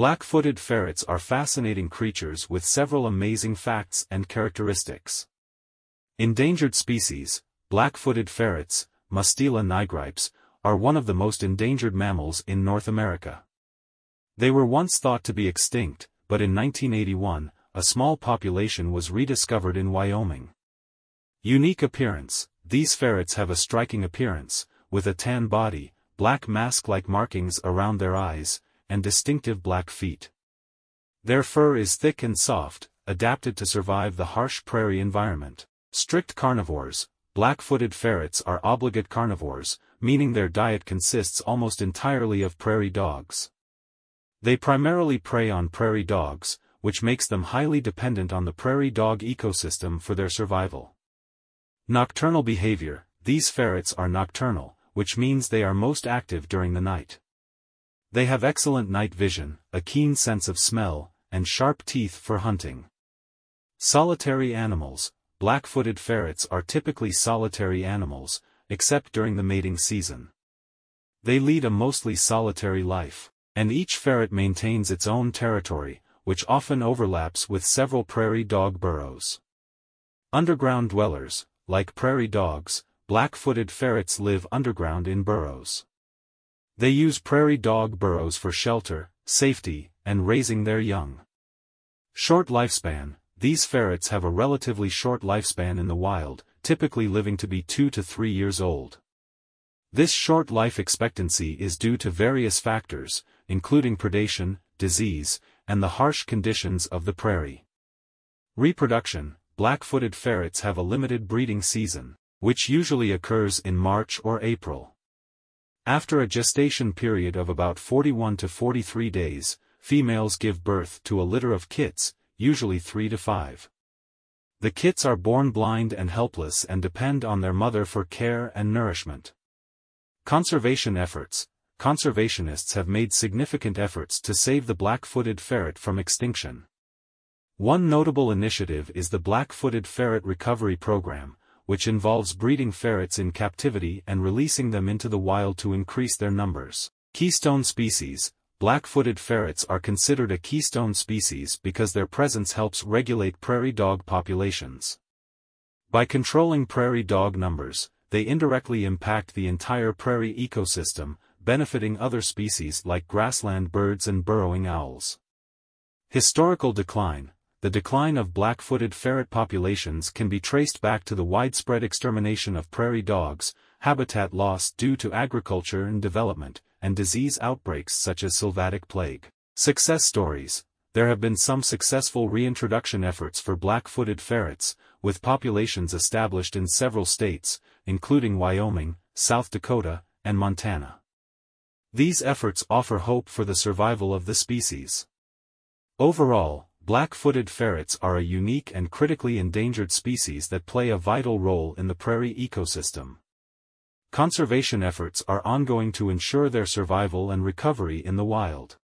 Black-footed ferrets are fascinating creatures with several amazing facts and characteristics. Endangered species, black-footed ferrets, Mustela nigripes, are one of the most endangered mammals in North America. They were once thought to be extinct, but in 1981, a small population was rediscovered in Wyoming. Unique appearance, these ferrets have a striking appearance, with a tan body, black mask-like markings around their eyes, and distinctive black feet. Their fur is thick and soft, adapted to survive the harsh prairie environment. Strict carnivores, black-footed ferrets are obligate carnivores, meaning their diet consists almost entirely of prairie dogs. They primarily prey on prairie dogs, which makes them highly dependent on the prairie dog ecosystem for their survival. Nocturnal behavior, these ferrets are nocturnal, which means they are most active during the night. They have excellent night vision, a keen sense of smell, and sharp teeth for hunting. Solitary animals, black-footed ferrets are typically solitary animals, except during the mating season. They lead a mostly solitary life, and each ferret maintains its own territory, which often overlaps with several prairie dog burrows. Underground dwellers, like prairie dogs, black-footed ferrets live underground in burrows. They use prairie dog burrows for shelter, safety, and raising their young. Short lifespan, these ferrets have a relatively short lifespan in the wild, typically living to be 2 to 3 years old. This short life expectancy is due to various factors, including predation, disease, and the harsh conditions of the prairie. Reproduction, black-footed ferrets have a limited breeding season which usually occurs in March or April. After a gestation period of about 41 to 43 days, females give birth to a litter of kits, usually 3 to 5. The kits are born blind and helpless and depend on their mother for care and nourishment. Conservation efforts Conservationists have made significant efforts to save the black-footed ferret from extinction. One notable initiative is the Black-Footed Ferret Recovery Program, which involves breeding ferrets in captivity and releasing them into the wild to increase their numbers. Keystone species, black-footed ferrets are considered a keystone species because their presence helps regulate prairie dog populations. By controlling prairie dog numbers, they indirectly impact the entire prairie ecosystem, benefiting other species like grassland birds and burrowing owls. Historical decline the decline of black-footed ferret populations can be traced back to the widespread extermination of prairie dogs, habitat loss due to agriculture and development, and disease outbreaks such as sylvatic plague. Success stories There have been some successful reintroduction efforts for black-footed ferrets, with populations established in several states, including Wyoming, South Dakota, and Montana. These efforts offer hope for the survival of the species. Overall, Black-footed ferrets are a unique and critically endangered species that play a vital role in the prairie ecosystem. Conservation efforts are ongoing to ensure their survival and recovery in the wild.